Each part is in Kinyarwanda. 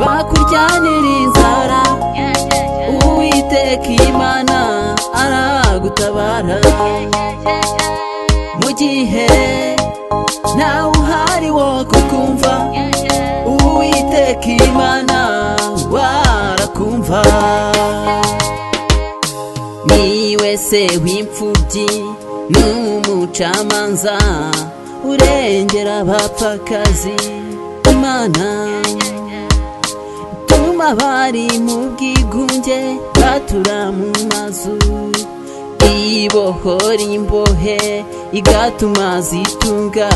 bakuryanira inzara uwiteka imana aragutabara mu gihe nawe uhari wo kukumva uwiteka imana warakumva niwe se w'imfubyi n'umucamanza urengera abapfakazi imana batuma bari mu bwigunge batura mu mazu ibohora imbohe igatuma zitunga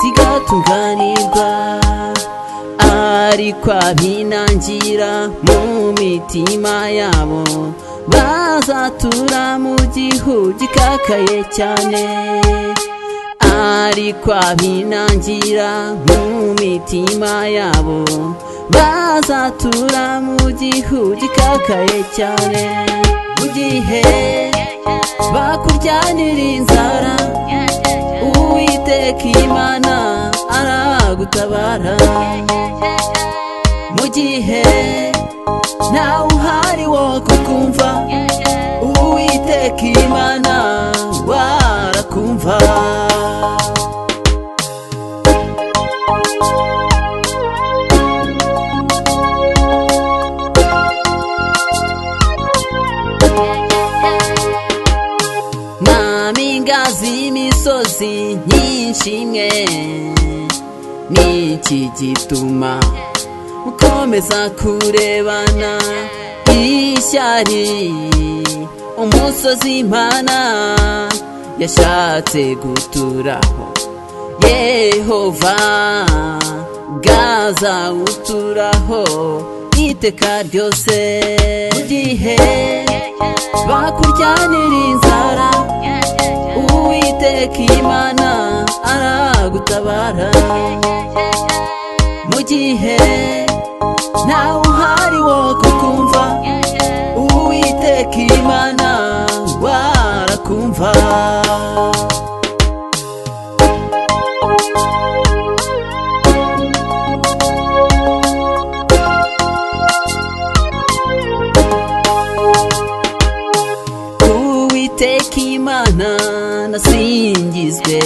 zigatunganirwa ariko abinangira mu mitima yabo bazatura mu gihugu gikakaye cyane ariko abinangira mu mitima yabo bazatura mu gihu gikakaye cyane mu gihe bakuryanira inzara uwiteka imana aragutabara mu gihe ntawe uhari wo kukumva uwiteka imana mpinga z'imisozi nyinshi imwe niki gituma ukomeza kurebana ishyari umusozi impana yashatse guturaho yehova gaza uturaho iteka ryose mu gihe bakuryanira inzara uwiteka imana aragutabara mu gihe ntawe uhawe imana nasingizwe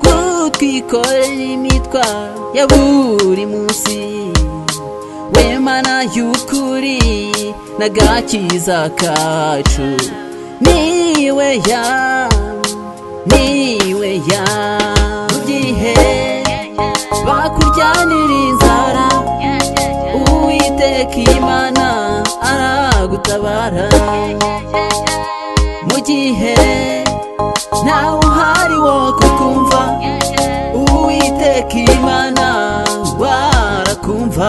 kutwikorera imitwaro ya buri munsi we mana y'ukuri n'agakiza kacu niwe ya niwe ya mu gihe bakuryanira inzara uwiteka imana aragutabara mu gihe ntawe uhari wo kukumva uwiteka imana warakumva